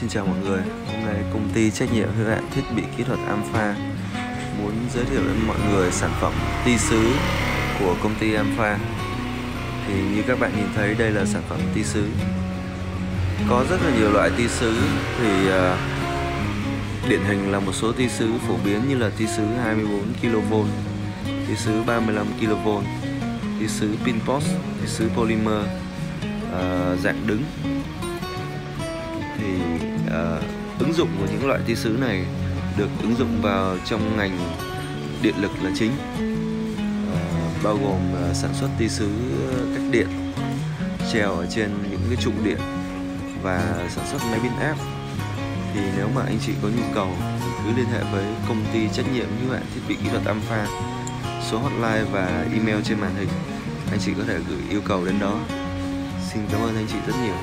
Xin chào mọi người, hôm nay công ty trách nhiệm hữu hạn thiết bị kỹ thuật Alpha muốn giới thiệu đến mọi người sản phẩm ti sứ của công ty Alpha. Thì như các bạn nhìn thấy đây là sản phẩm ti sứ. Có rất là nhiều loại ti sứ thì uh, điển hình là một số ti sứ phổ biến như là ti sứ 24 kV, ti sứ 35 kV, ti sứ pin post, ti sứ polymer uh, dạng đứng uh, ứng dụng của những loại tia sứ này được ứng dụng vào trong ngành điện lực là chính. Uh, bao gồm uh, sản xuất tia sứ cách điện treo ở trên những cái trụ điện và sản xuất máy biến áp. Thì nếu mà anh chị có nhu cầu cứ liên hệ với công ty trách nhiệm hữu hạn thiết bị kỹ thuật Alpha số hotline và email trên màn hình anh chị có thể gửi yêu cầu đến đó. Xin cảm ơn anh chị rất nhiều.